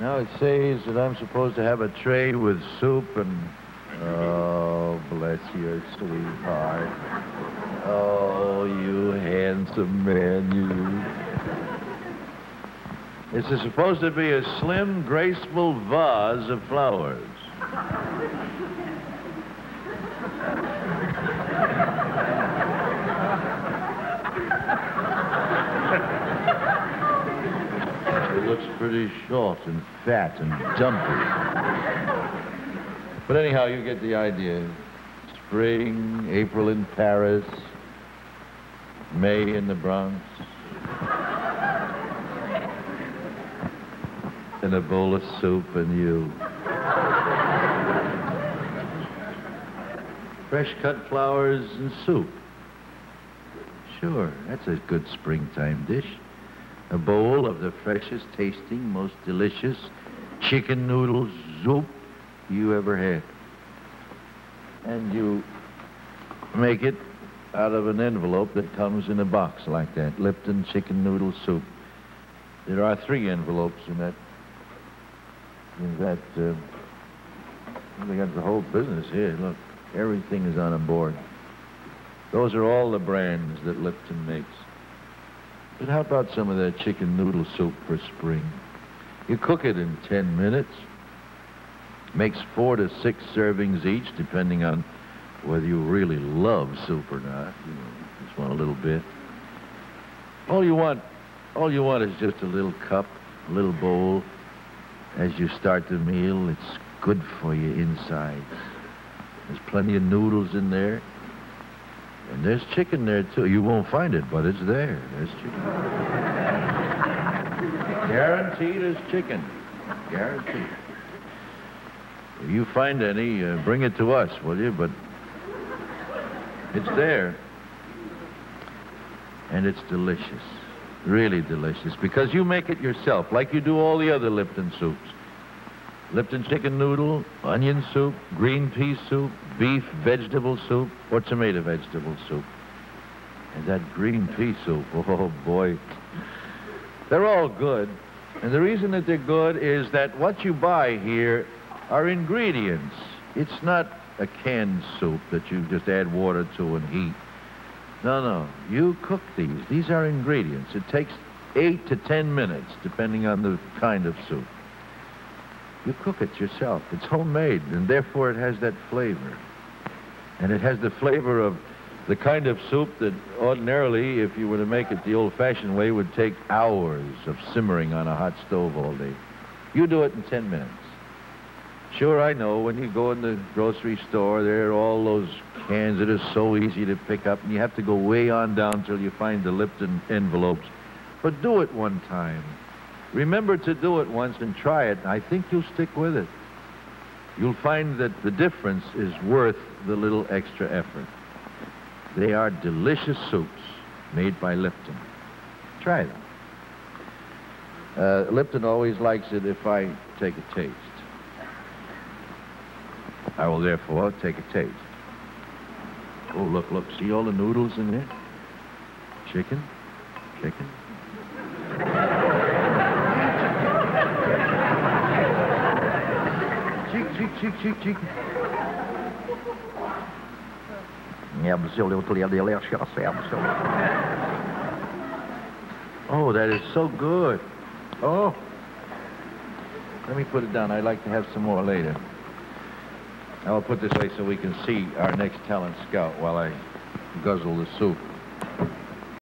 Now it says that I'm supposed to have a tray with soup and. Oh, bless your sweetheart. Oh, you handsome man, you. This is supposed to be a slim, graceful vase of flowers. It looks pretty short and fat and dumpy. But anyhow, you get the idea. Spring, April in Paris, May in the Bronx. And a bowl of soup and you. Fresh cut flowers and soup. Sure, that's a good springtime dish. A bowl of the freshest tasting, most delicious chicken noodle soup you ever had. And you make it out of an envelope that comes in a box like that Lipton chicken noodle soup. There are three envelopes in that. In that. Uh, they got the whole business here. Look, everything is on a board. Those are all the brands that Lipton makes. But how about some of that chicken noodle soup for spring? You cook it in 10 minutes. Makes four to six servings each, depending on whether you really love soup or not. You know, just want a little bit. All you want, all you want is just a little cup, a little bowl. As you start the meal, it's good for you inside. There's plenty of noodles in there. And there's chicken there, too. You won't find it, but it's there. There's chicken. Guaranteed there's chicken. Guaranteed. If you find any, uh, bring it to us, will you? But it's there. And it's delicious. Really delicious. Because you make it yourself, like you do all the other Lipton soups. Lipton chicken noodle, onion soup, green pea soup, beef vegetable soup, or tomato vegetable soup. And that green pea soup, oh boy. They're all good. And the reason that they're good is that what you buy here are ingredients. It's not a canned soup that you just add water to and heat. No, no. You cook these. These are ingredients. It takes eight to ten minutes, depending on the kind of soup. You cook it yourself. It's homemade, and therefore it has that flavor. And it has the flavor of the kind of soup that ordinarily, if you were to make it the old-fashioned way, would take hours of simmering on a hot stove all day. You do it in 10 minutes. Sure, I know. When you go in the grocery store, there are all those cans that are so easy to pick up, and you have to go way on down till you find the Lipton envelopes. But do it one time. Remember to do it once and try it. I think you'll stick with it. You'll find that the difference is worth the little extra effort. They are delicious soups made by Lipton. Try them. Uh, Lipton always likes it if I take a taste. I will therefore take a taste. Oh, look, look. See all the noodles in there? Chicken? Chicken? Chick, chick, chick, chick. Oh, that is so good. Oh. Let me put it down. I'd like to have some more later. I'll put this way so we can see our next talent scout while I guzzle the soup.